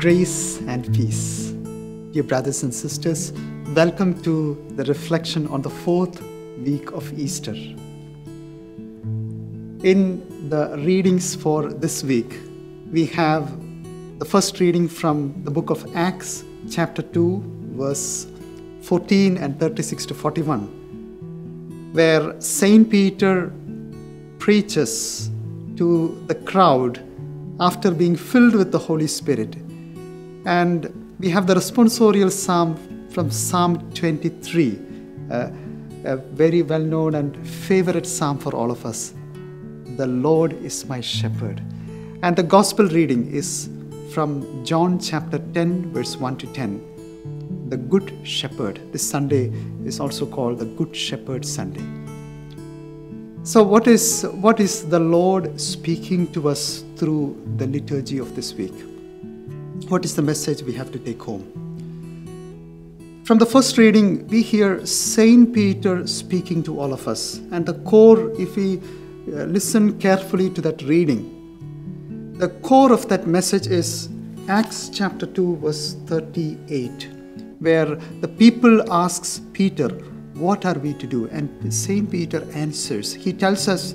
Grace and peace. Dear brothers and sisters, welcome to the reflection on the fourth week of Easter. In the readings for this week, we have the first reading from the book of Acts, chapter 2, verse 14 and 36 to 41, where Saint Peter preaches to the crowd after being filled with the Holy Spirit. And we have the responsorial psalm from Psalm 23, uh, a very well known and favorite psalm for all of us. The Lord is my shepherd. And the gospel reading is from John chapter 10, verse 1 to 10. The Good Shepherd. This Sunday is also called the Good Shepherd Sunday. So, what is, what is the Lord speaking to us through the liturgy of this week? What is the message we have to take home? From the first reading, we hear Saint Peter speaking to all of us. And the core, if we uh, listen carefully to that reading, the core of that message is Acts chapter 2, verse 38, where the people asks Peter, what are we to do? And St. Peter answers. He tells us,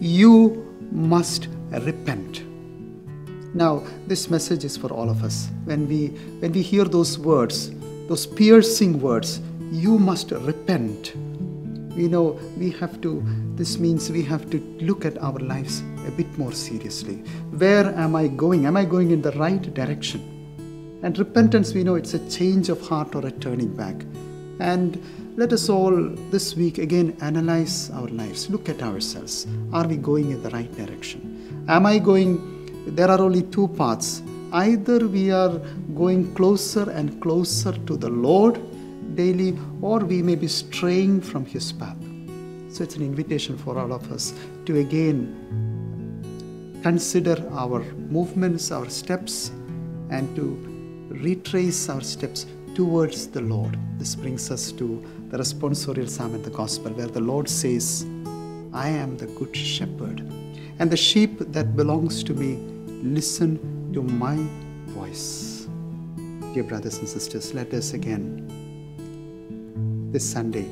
You must repent. Now, this message is for all of us. When we, when we hear those words, those piercing words, you must repent. You know, we have to, this means we have to look at our lives a bit more seriously. Where am I going? Am I going in the right direction? And repentance, we know it's a change of heart or a turning back. And let us all this week again analyze our lives. Look at ourselves. Are we going in the right direction? Am I going? There are only two paths. Either we are going closer and closer to the Lord daily, or we may be straying from His path. So it's an invitation for all of us to again consider our movements, our steps, and to retrace our steps towards the Lord. This brings us to the responsorial psalm in the gospel where the Lord says, I am the good shepherd, and the sheep that belongs to me listen to my voice. Dear brothers and sisters, let us again, this Sunday,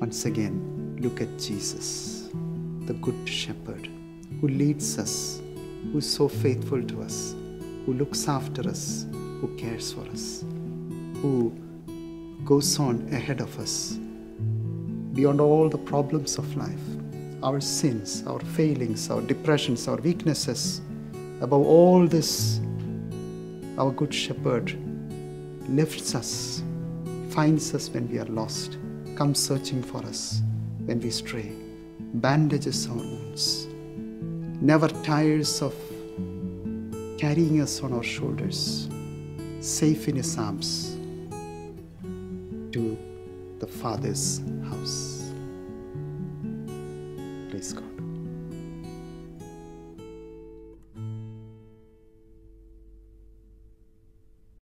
once again, look at Jesus, the good shepherd, who leads us, who is so faithful to us, who looks after us, who cares for us who goes on ahead of us beyond all the problems of life, our sins, our failings, our depressions, our weaknesses. Above all this, our Good Shepherd lifts us, finds us when we are lost, comes searching for us when we stray, bandages our wounds, never tires of carrying us on our shoulders, safe in His arms to the Father's house. God.